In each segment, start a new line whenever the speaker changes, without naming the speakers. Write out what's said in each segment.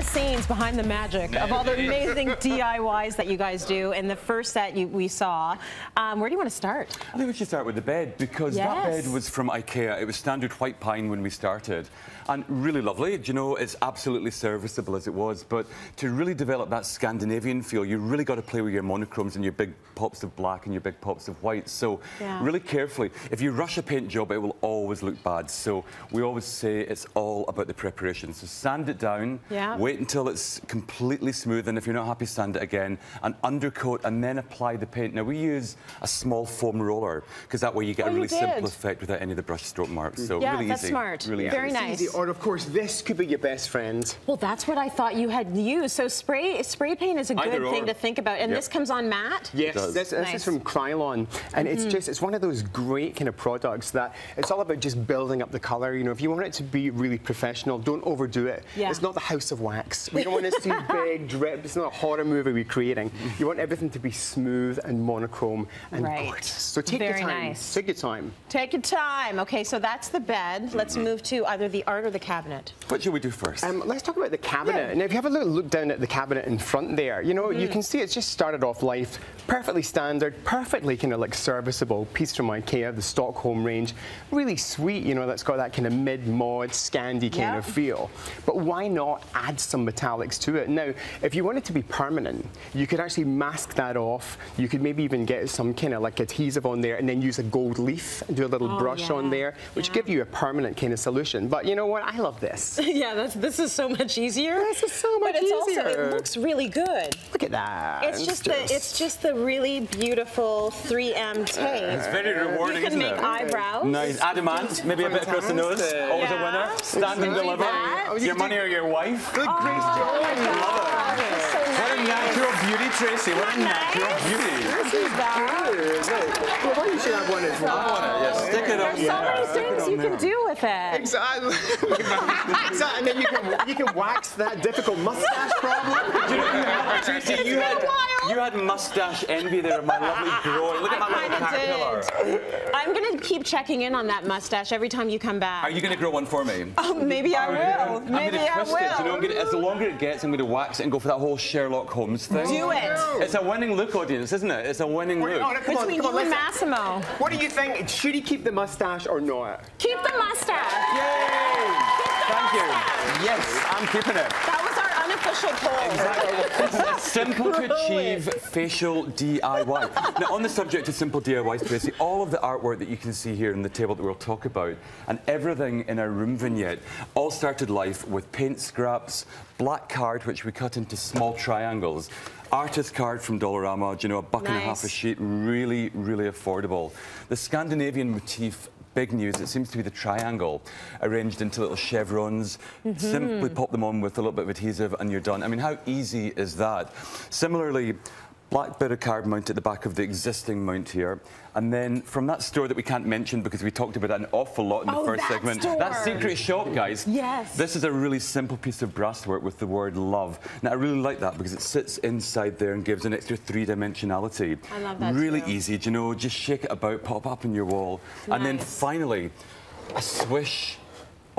the scenes behind the magic of all the amazing DIYs that you guys do. In the first set you, we saw, um, where do you want to start?
I think we should start with the bed because
yes.
that bed was from IKEA. It was standard white pine when we started and really lovely. Do you know, it's absolutely serviceable as it was, but to really develop that Scandinavian feel, you really got to play with your monochromes and your big pops of black and your big pops of white. So yeah. really carefully. If you rush a paint job, it will always look bad. So we always say it's all about the preparation. So sand it down, yeah. wait until it's completely smooth, and if you're not happy, sand it again, and undercoat, and then apply the paint. Now, we use a small foam roller, because that way you get oh, a really simple effect without any of the brush stroke marks. So
yeah,
really
that's
easy.
smart.
Really
Very nice.
Easy. Or, of course, this could be your best friend.
Well, that's what I thought you had used. So spray spray paint is a good Either thing to think about. And yep. this comes on matte?
Yes, this, this nice. is from Krylon. And mm -hmm. it's mm-hmm. just, it's one of those great kind of products that it's all about just building up the color. You know, if you want it to be really professional, don't overdo it. Yeah. It's not the House of Wax. We don't want to see big drips. It's not a horror movie we're creating. You want everything to be smooth and monochrome and right. gorgeous. So take
Very
your time.
Nice.
Take your time.
Take your time. Okay, so that's the bed. Let's mm -hmm. move to either the art or the cabinet.
What should we do first?
Um, let's talk about the cabinet. Yeah. And if you have a little look down at the cabinet in front there, you know, mm. you can see it's just started off life, perfectly standard, perfectly kind of like serviceable piece from IKEA, the Stockholm range. Really sweet, you know, that's got that kind of mid-mod, Scandi kind of feel. But why not add some metallics to it? Now, if you want it to be permanent, you could actually mask that off. You could maybe even get some kind of like adhesive on there and then use a gold leaf and do a little oh, brush yeah. on there, which yeah. give you a permanent kind of solution. But you know what? I love this.
yeah, that's, this is so much easier.
This is so much easier.
but it's
easier.
Also, it looks really good.
Look at that.
It's just, just, the it's just the really beautiful 3M uh, tape.
It's very rewarding,
isn't it? You can make eyebrows.
Nice. Adam Ant, maybe a bit across the nose. Always yeah. a winner. Stand and deliver. Oh, your money or your wife.
Good oh, Grace
Jones. Love it. So nice. What a natural beauty, Tracy. What a natural beauty.
This is
that. Well, you should have one as well.
I want it. Yeah, stick it
on. There's so many things you can do with it.
Exactly. exactly. And then you can you can wax that difficult mustache problem.
Do you know, Tracy, you had you had mustache envy there, my lovely groin. Look at my little caterpillar.
I'm gonna keep checking in on that mustache every time you come back.
Are you gonna grow one for me?
Oh, maybe I will.
I'm
maybe
gonna twist
I will.
It. You know, I'm gonna, as the longer it gets, I'm gonna wax it and go for that whole Sherlock Holmes thing.
Do it.
It's a winning look, audience, isn't it? It's a winning look.
Oh, on, Between on, you on, and Massimo.
What do you think? Should he keep the mustache or not?
Keep the mustache.
Yay! Thank you. Yes, I'm keeping it.
That our.
Exactly. it's simple to achieve facial DIY. Now, on the subject of simple DIYs, Tracy, all of the artwork that you can see here in the table that we'll talk about, and everything in our room vignette, all started life with paint scraps, black card, which we cut into small triangles, artist card from Dollarama, you know, a buck nice. and a half a sheet, really, really affordable. The Scandinavian motif big news. It seems to be the triangle arranged into little chevrons. Mm -hmm. Simply pop them on with a little bit of adhesive and you're done. I mean, how easy is that? Similarly, black bit of card mount at the back of the existing mount here. And then from that store that we can't mention because we talked about that an awful lot in the
oh,
first
that
segment.
Store.
That secret shop, guys.
Yes.
This is a really simple piece of brasswork with the word love. Now, I really like that because it sits inside there and gives an extra three-dimensionality.
I love that
Really
too.
easy, you know, just shake it about, pop up on your wall. Nice. And then finally, a swish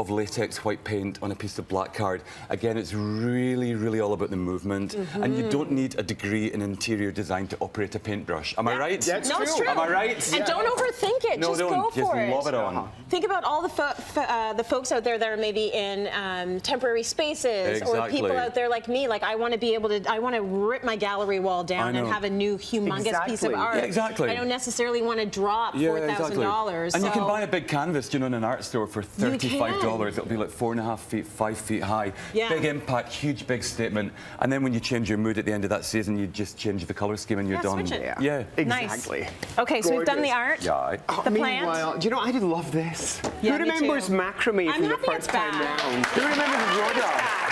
of latex white paint on a piece of black card. Again, it's really, really all about the movement. Mm -hmm. And you don't need a degree in interior design to operate a paintbrush. Am yeah. I right?
That's
no,
true.
true.
Am I right?
And yeah. don't overthink it.
No,
Just
don't.
go
Just
for
it.
it.
love it on.
Think about all the uh, the folks out there that are maybe in um, temporary spaces
exactly.
or people out there like me. Like I want to be able to, I want to rip my gallery wall down and have a new humongous
exactly.
piece of art.
Yeah, exactly.
I don't necessarily want to drop $4,000. Exactly.
And
so.
you can buy a big canvas, you know, in an art store for $35. It'll be like four and a half feet, five feet high. Yeah. Big impact, huge, big statement. And then when you change your mood at the end of that season, you just change the colour scheme and you're
yeah,
done.
Switch it.
Yeah, yeah.
exactly.
Nice. Okay, so we've done the art,
yeah.
Oh,
the
plant. Do you know, I did love this. Yeah, Who remembers macrame
I'm
from the first time round? Who remembers Rhoda?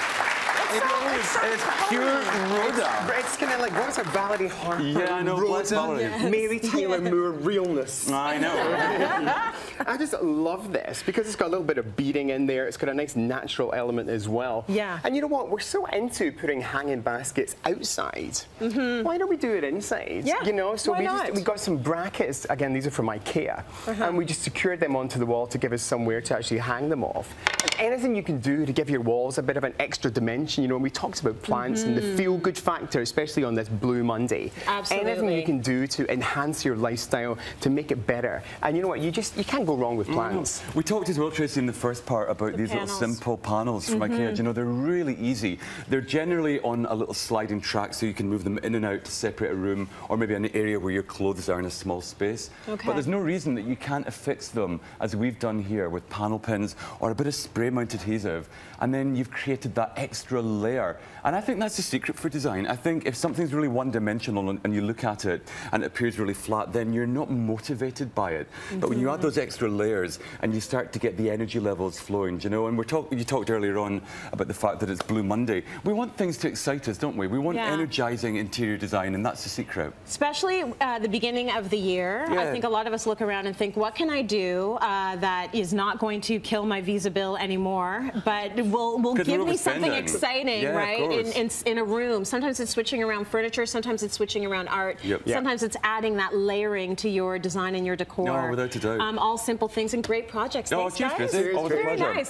It
is. It's pure Rhoda. It's kind of like, what's a Valerie Harper?
Yeah, I know.
Rhoda, yes. Mary Tyler Moore realness.
I know.
I just love this because it's got a little bit of beading in there. It's got a nice natural element as well.
Yeah.
And you know what? We're so into putting hanging baskets outside. Mm -hmm. Why don't we do it inside?
Yeah.
You know, so
Why
we
not?
just we got some brackets. Again, these are from IKEA, uh -huh. and we just secured them onto the wall to give us somewhere to actually hang them off. And anything you can do to give your walls a bit of an extra dimension inspiration. You know, we talked about plants and the mm-hmm. feel-good factor, especially on this Blue Monday.
Absolutely.
Anything you can do to enhance your lifestyle, to make it better. And you know what? You just you can't go wrong with mm-hmm. plants.
We talked as well, Tracy, in the first part about these
panels.
little simple panels from mm-hmm. IKEA. You know, they're really easy. They're generally on a little sliding track so you can move them in and out to separate a room or maybe an area where your clothes are in a small space.
Okay.
But there's no reason that you can't affix them as we've done here with panel pins or a bit of spray mounted adhesive. And then you've created that extra layer. And I think that's the secret for design. I think if something's really one dimensional and, and you look at it and it appears really flat, then you're not motivated by it. But when you add those extra layers and you start to get the energy levels flowing, you know, and we're talk, you talked earlier on about the fact that it's Blue Monday. We want things to excite us, don't we? We want
Yeah.
energizing interior design, and that's the secret.
Especially uh, the beginning of the year. I think a lot of us look around and think, what can I do uh, that is not going to kill my Visa bill anymore, but will, will give me something
overspending. Yeah,
right? In, in, in a room. Sometimes it's switching around furniture, sometimes it's switching around art,
Yep.
Sometimes it's adding that layering to your design and your decor.
No, without a doubt.
Um, all simple things and great projects.
Oh,
Thanks,
cheers,
guys.
Chrissy. Always a
Very
pleasure.
nice.